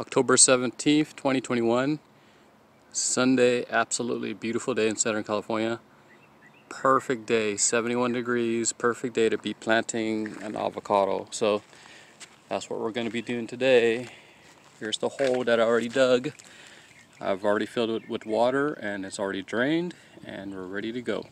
October 17th, 2021. Sunday, absolutely beautiful day in Southern California. Perfect day, 71 degrees, perfect day to be planting an avocado. So that's what we're going to be doing today. Here's the hole that I already dug. I've already filled it with water and it's already drained and we're ready to go.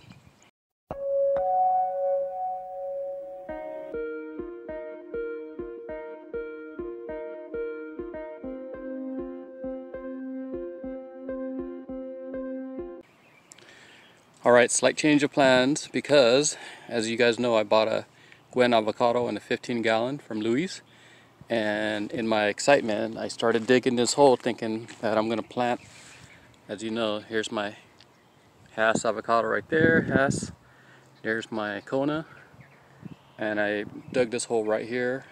Alright, slight change of plans because, as you guys know, I bought a Gwen avocado in a 15 gallon from Louis. And in my excitement, I started digging this hole thinking that I'm going to plant, as you know, here's my Hass avocado right there, Hass. There's my Kona. And I dug this hole right here,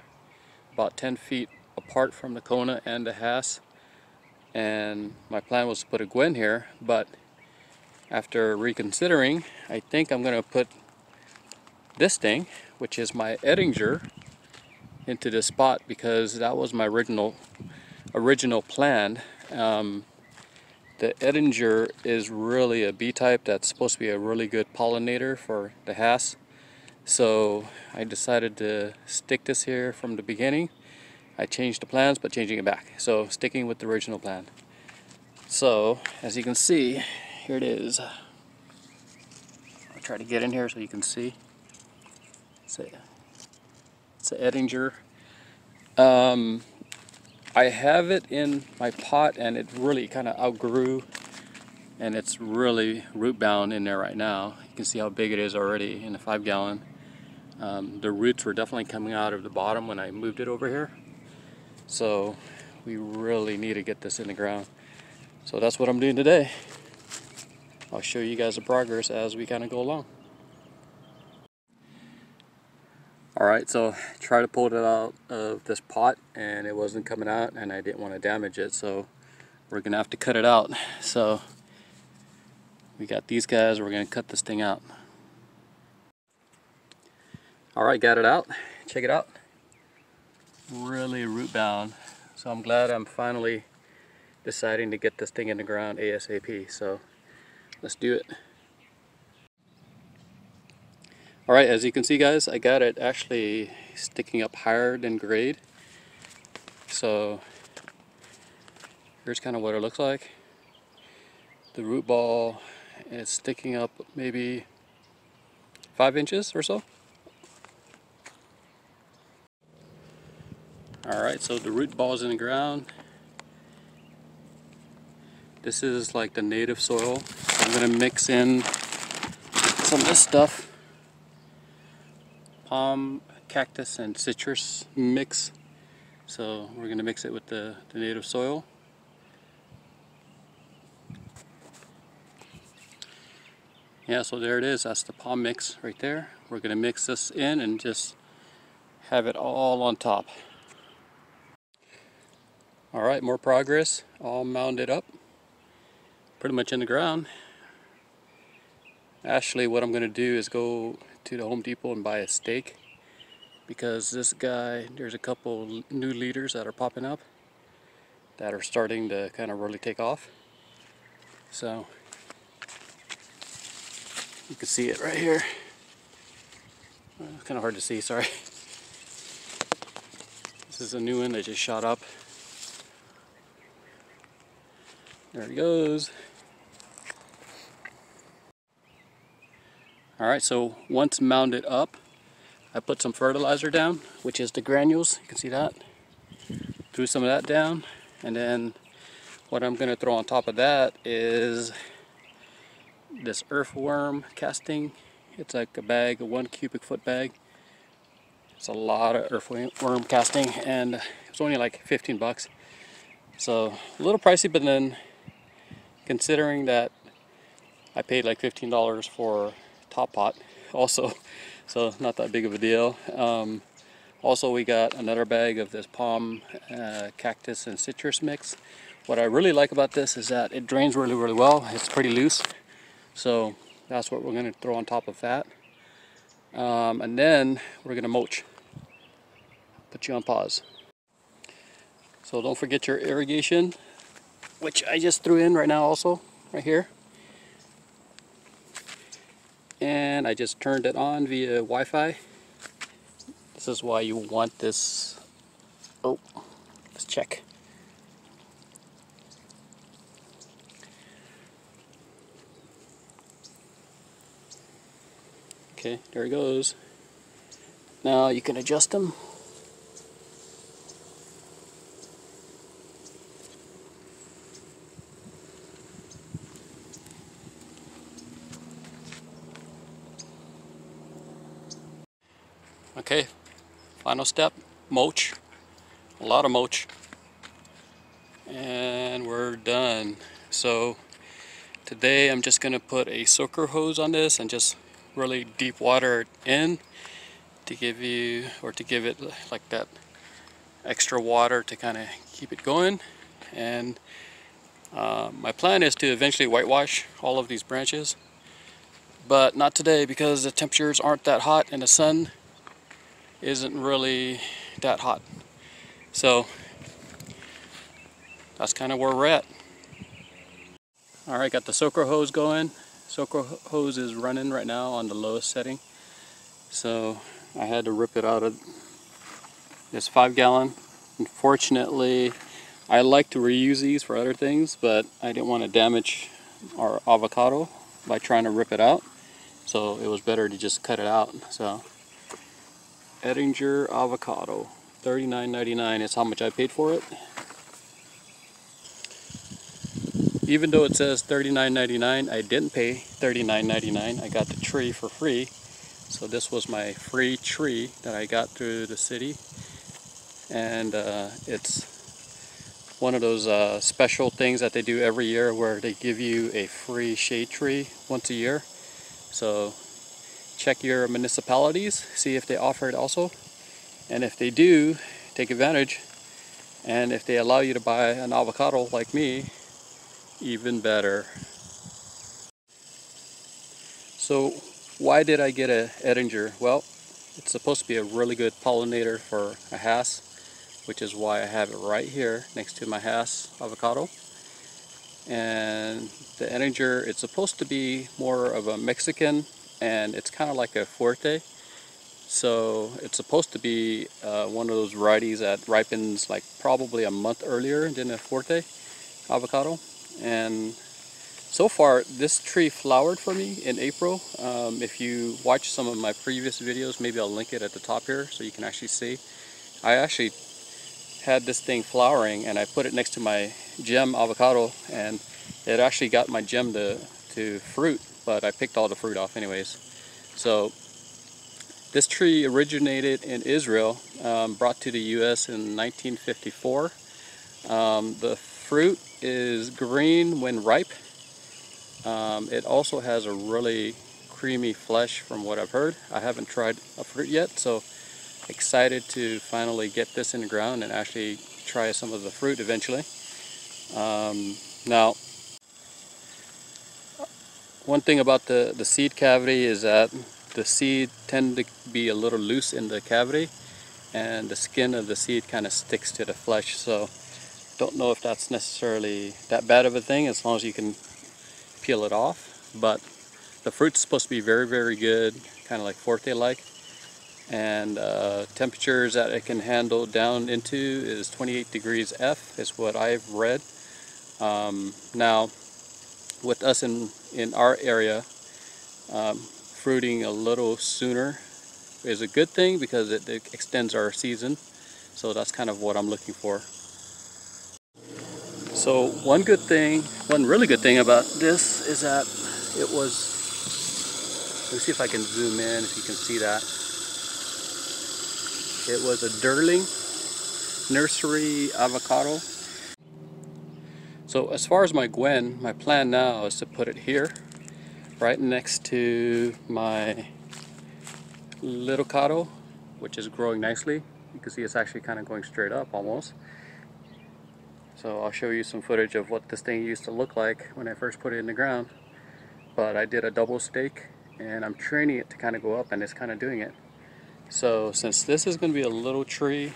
about 10 feet apart from the Kona and the Hass. And my plan was to put a Gwen here, but after reconsidering, I think I'm going to put this thing, which is my Ettinger, into this spot because that was my original original plan. Um, the Ettinger is really a B-type that's supposed to be a really good pollinator for the Hass. So I decided to stick this here from the beginning. I changed the plans, but changing it back. So sticking with the original plan. So, as you can see, here it is. I'll try to get in here so you can see. It's a, it's a Ettinger. Um, I have it in my pot and it really kind of outgrew and it's really root bound in there right now. You can see how big it is already in a five gallon. Um, the roots were definitely coming out of the bottom when I moved it over here. So we really need to get this in the ground. So that's what I'm doing today. I'll show you guys the progress as we kind of go along. Alright, so try to pull it out of this pot and it wasn't coming out and I didn't want to damage it so we're going to have to cut it out. So we got these guys, we're going to cut this thing out. Alright, got it out. Check it out. Really root bound. So I'm glad I'm finally deciding to get this thing in the ground ASAP. So let's do it. Alright, as you can see guys, I got it actually sticking up higher than grade. So here's kind of what it looks like. The root ball is sticking up maybe five inches or so. Alright, so the root ball is in the ground. This is like the native soil. I'm going to mix in some of this stuff. Palm, cactus, and citrus mix. So we're going to mix it with the, the native soil. Yeah, so there it is. That's the palm mix right there. We're going to mix this in and just have it all on top. Alright, more progress. All mounded up pretty much in the ground. Actually, what I'm going to do is go to the Home Depot and buy a stake because this guy, there's a couple new leaders that are popping up that are starting to kind of really take off. So, you can see it right here. kind of hard to see, sorry. This is a new one that just shot up. There he goes. Alright, so once mounded up, I put some fertilizer down, which is the granules, you can see that. Threw some of that down, and then what I'm going to throw on top of that is this earthworm casting. It's like a bag, a one cubic foot bag. It's a lot of earthworm casting, and it's only like 15 bucks. So a little pricey, but then considering that I paid like $15 for top pot also so not that big of a deal. Um, also we got another bag of this palm uh, cactus and citrus mix. What I really like about this is that it drains really really well. It's pretty loose so that's what we're going to throw on top of that. Um, and then we're going to mulch. Put you on pause. So don't forget your irrigation, which I just threw in right now also, right here. And I just turned it on via Wi-Fi. This is why you want this. Oh, let's check. Okay, there it goes. Now you can adjust them. Okay, final step, mulch. A lot of mulch. And we're done. So today I'm just gonna put a soaker hose on this and just really deep water it in to give you, or to give it like that extra water to kind of keep it going. And uh, my plan is to eventually whitewash all of these branches but not today because the temperatures aren't that hot and the sun isn't really that hot. So that's kind of where we're at. All right, got the soaker hose going. Soaker hose is running right now on the lowest setting. So I had to rip it out of this five gallon. Unfortunately, I like to reuse these for other things, but I didn't want to damage our avocado by trying to rip it out. So it was better to just cut it out. So Ettinger avocado, $39.99 is how much I paid for it. Even though it says $39.99, I didn't pay $39.99. I got the tree for free. So this was my free tree that I got through the city. And uh, it's one of those uh, special things that they do every year where they give you a free shade tree once a year. So check your municipalities, see if they offer it also. And if they do, take advantage. And if they allow you to buy an avocado like me, even better. So why did I get a Ettinger? Well, it's supposed to be a really good pollinator for a Hass, which is why I have it right here next to my Hass avocado. And the Ettinger, it's supposed to be more of a Mexican and it's kind of like a Fuerte. So it's supposed to be uh, one of those varieties that ripens like probably a month earlier than a Fuerte avocado. And so far this tree flowered for me in April. Um, if you watch some of my previous videos, maybe I'll link it at the top here so you can actually see. I actually had this thing flowering and I put it next to my gem avocado and it actually got my gem to, to fruit but I picked all the fruit off anyways. So this tree originated in Israel, um, brought to the U.S. in 1954. Um, the fruit is green when ripe. Um, it also has a really creamy flesh from what I've heard. I haven't tried a fruit yet, so excited to finally get this in the ground and actually try some of the fruit eventually. Um, now, one thing about the, the seed cavity is that the seed tend to be a little loose in the cavity and the skin of the seed kind of sticks to the flesh. So don't know if that's necessarily that bad of a thing as long as you can peel it off but the fruit's supposed to be very very good kind of like Fuerte like and uh, temperatures that it can handle down into is 28 degrees F is what I've read. Um, now with us in, in our area, um, fruiting a little sooner is a good thing because it, it extends our season. So that's kind of what I'm looking for. So one good thing, one really good thing about this is that it was, let's see if I can zoom in if you can see that. It was a Durling nursery avocado so as far as my Gwen, my plan now is to put it here, right next to my Littlecado, which is growing nicely. You can see it's actually kind of going straight up almost. So I'll show you some footage of what this thing used to look like when I first put it in the ground. But I did a double stake and I'm training it to kind of go up and it's kind of doing it. So since this is going to be a little tree,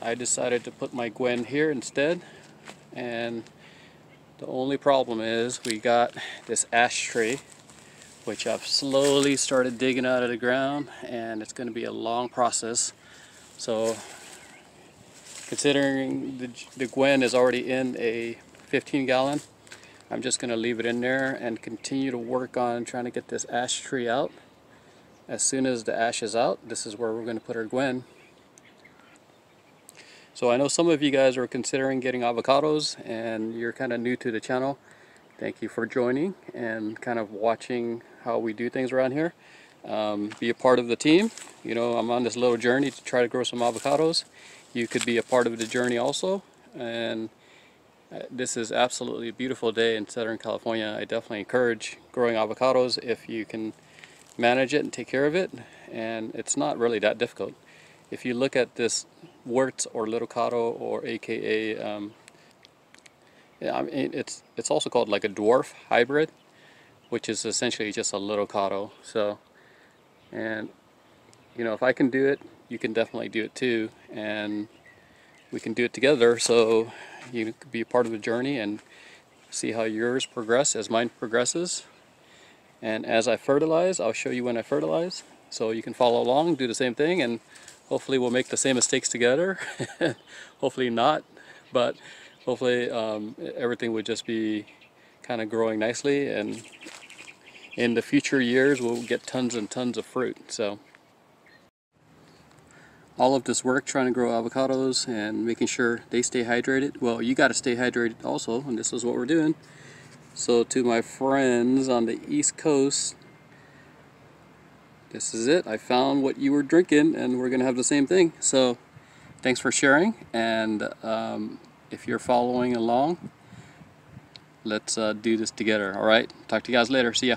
I decided to put my Gwen here instead and the only problem is we got this ash tree which I've slowly started digging out of the ground and it's going to be a long process. So considering the, the Gwen is already in a 15 gallon I'm just going to leave it in there and continue to work on trying to get this ash tree out. As soon as the ash is out this is where we're going to put our Gwen so I know some of you guys are considering getting avocados and you're kind of new to the channel. Thank you for joining and kind of watching how we do things around here. Um, be a part of the team. You know, I'm on this little journey to try to grow some avocados. You could be a part of the journey also. And uh, this is absolutely a beautiful day in Southern California. I definitely encourage growing avocados if you can manage it and take care of it. And it's not really that difficult. If you look at this Wurtz or Littlecado or AKA, um, I mean, it's it's also called like a dwarf hybrid, which is essentially just a Littlecado. So, and you know, if I can do it, you can definitely do it too, and we can do it together. So you can be a part of the journey and see how yours progress as mine progresses. And as I fertilize, I'll show you when I fertilize. So you can follow along, do the same thing, and hopefully we'll make the same mistakes together. Hopefully not but hopefully um, everything would just be kind of growing nicely and in the future years we'll get tons and tons of fruit so. All of this work trying to grow avocados and making sure they stay hydrated. Well you got to stay hydrated also and this is what we're doing. So to my friends on the east coast this is it. I found what you were drinking and we're going to have the same thing. So thanks for sharing. And um, if you're following along, let's uh, do this together. All right. Talk to you guys later. See ya.